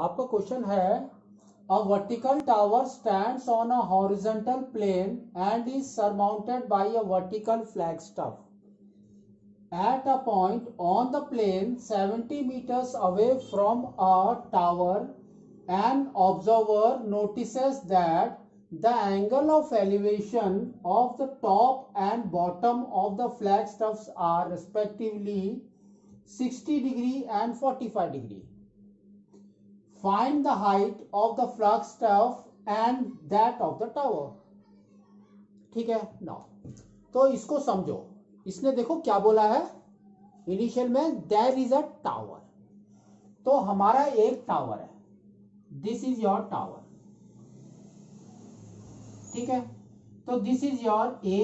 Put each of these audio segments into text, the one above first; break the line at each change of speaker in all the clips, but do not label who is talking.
आपका क्वेश्चन है a vertical tower stands on a horizontal plane and is surmounted by a vertical flag staff at a point on the plane 70 meters away from a tower an observer notices that the angle of elevation of the top and bottom of the flagstaffs are respectively 60 degree and 45 degree find the height of the flagstaff and that of the tower. ठीक है? ना तो इसको समझो। इसने देखो क्या बोला है? इनिशियल में देर इज़ अ टावर तो हमारा एक टावर है। दिस इज़ योर टावर ठीक है? तो this is your A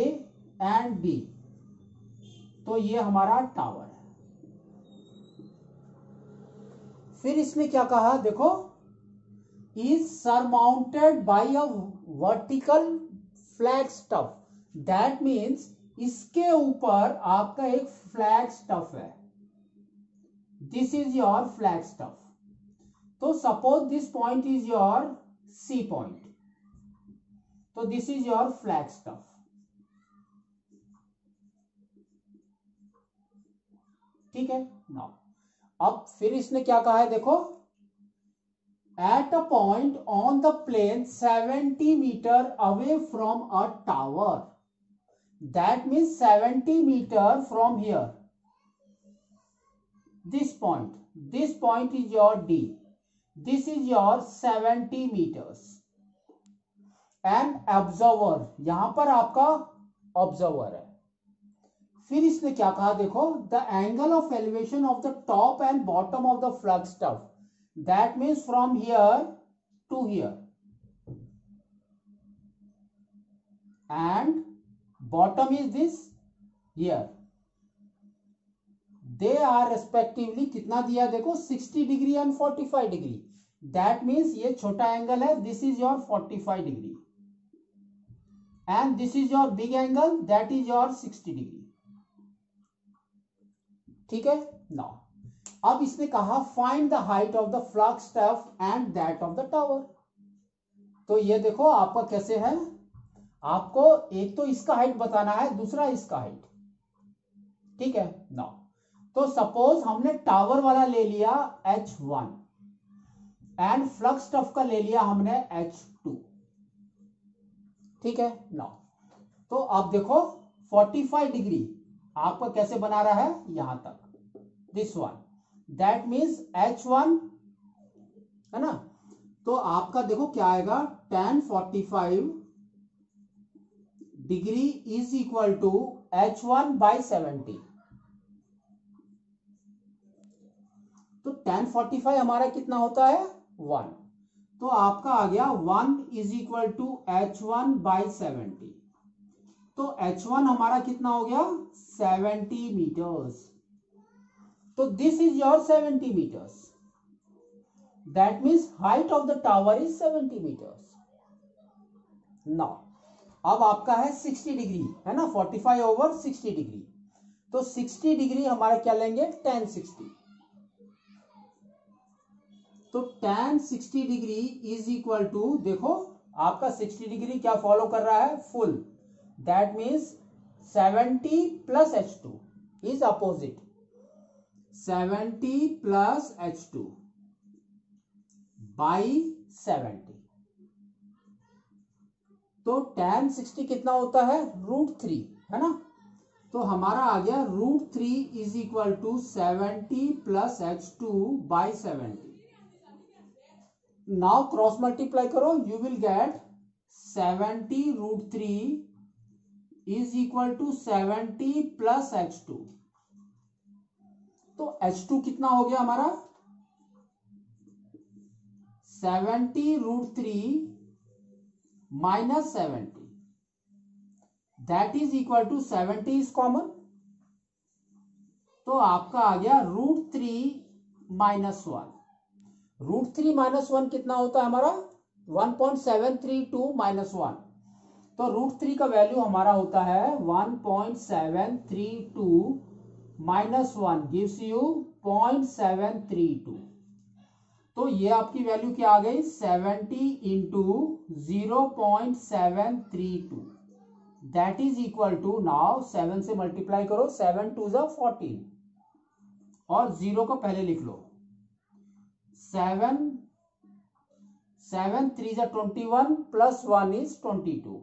and B तो ये हमारा टावर है। फिर इसने क्या कहा? देखो is surmounted by a vertical flag staff that means इसके ऊपर आपका एक फ्लैग स्टफ़ है। This is your flag staff तो suppose this point is your C point तो this is your flag staff ठीक है? नाउ अब फिर इसने क्या कहा है, देखो। At a point on the plane 70 metre away from a tower that means 70 metre from here this point this point is your D this is your 70 metres and observer यहाँ पर आपका ऑब्जर्वर है। फिर इसने क्या कहा, देखो the angle of elevation of the top and bottom of the flag staff that means from here to here and bottom is this here. They are respectively कितना दिया, देखो 60 degree and 45 degree that means ये छोटा angle है this is your 45 degree and this is your big angle that is your 60 degree ठीक है? Now अब इसने कहा find the height of the flag staff and that of the tower तो ये देखो, आपका कैसे है? आपको एक तो इसका हाइट बताना है, दूसरा इसका हाइट ठीक है? ना तो सपोज़ हमने टावर वाला ले लिया H one and flag staff का ले लिया हमने एच टू ठीक है? ना तो अब देखो 45 डिग्री आपका कैसे बना रहा है? यहाँ तक। This one that means H one है ना? तो आपका देखो क्या आएगा। Tan forty five degree is equal to H one by seventy तो टेन फोर्टी फाइव हमारा कितना होता है? वन तो आपका आ गया one is equal to H one by seventy तो एच वन हमारा कितना हो गया? सेवेंटी मीटर्स तो this is your seventy metres that means height of the tower is seventy metres now अब आपका है 60 डिग्री है ना? 45 ओवर 60 डिग्री तो 60 डिग्री हमारा क्या लेंगे? टेन सिक्सटी तो tan sixty degree is equal to देखो, आपका 60 डिग्री क्या फॉलो कर रहा है? Full that means 70 plus H two is opposite 70 plus H two by seventy तो टेन सिक्सटी कितना होता है? रूट थ्री है ना? तो हमारा आ गया root three is equal to seventy plus H two by seventy now cross multiply करो you will get seventy root three is equal to seventy plus H two तो एच टू कितना हो गया हमारा? Seventy root three minus seventy that is equal to seventy is common तो आपका आ गया root three minus one root three minus one कितना होता है हमारा? One point seven three two minus one तो रूट थ्री का वैल्यू हमारा होता है one point seven three two minus one gives you point seven three two तो ये आपकी वैल्यू क्या आ गई? Seventy into zero point seven three two that is equal to now seven से मल्टीप्लाई करो सेवन टू जो फोर्टीन और ज़ीरो को पहले लिख लो. सेवन सेवन थ्री जो twenty one plus one is twenty two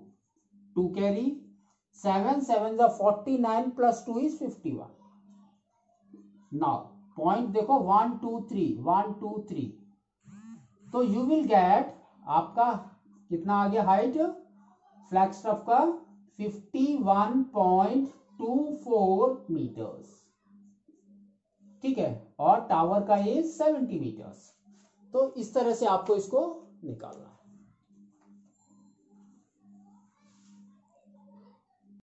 two carry, seven seven जो forty, nine plus two is fifty one. Now point देखो, one, two, three, one, two, three. तो you will get आपका कितना आ गया height flag stuff का 51.24 metres ठीक है? और टावर का ये 70 मीटर्स तो इस तरह से आपको इसको निकालना